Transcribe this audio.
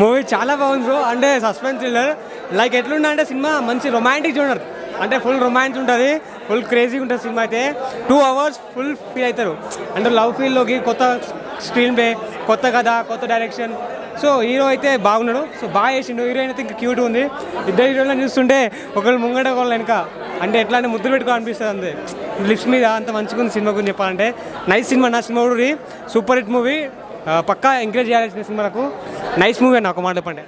Movie చాలా బాగుంది bro. అంటే సస్పెన్స్ థ్రిల్లర్ లైక్ ఎట్లుండే అంటే సినిమా మంచి రొమాంటిక్ జోనర్ అంటే ఫుల్ రొమాన్స్ ఉంటుంది. ఫుల్ క్రేజీగా ఉంటుంది సినిమా అయితే. టూ అవర్స్ ఫుల్ ఫీల్ అవుతారు. అంటే లవ్ ఫీల్లోకి కొత్త స్క్రీన్ ప్లే కొత్త కథ కొత్త డైరెక్షన్ సో హీరో అయితే బాగున్నాడు. సో బాగా చేసిండు. హీరోయిన్ అయితే ఇంకా క్యూట్ ఉంది. ఇద్దరు హీరోలను చూస్తుంటే ఒకళ్ళు ముంగట ఒకళ్ళు వెనక. అంటే ఎట్లా అంటే ముద్దులు పెట్టుకో అనిపిస్తుంది అంతే. లిప్స్ మీద అంత మంచిగా ఉంది సినిమా గురించి చెప్పాలంటే. నైస్ సినిమా నా సినిమా కూడా సూపర్ హిట్ మూవీ పక్కా ఎంకరేజ్ చేయాల్సిన సినిమాలకు నైస్ మూవీ అన్న ఒక మాట చెప్పండి.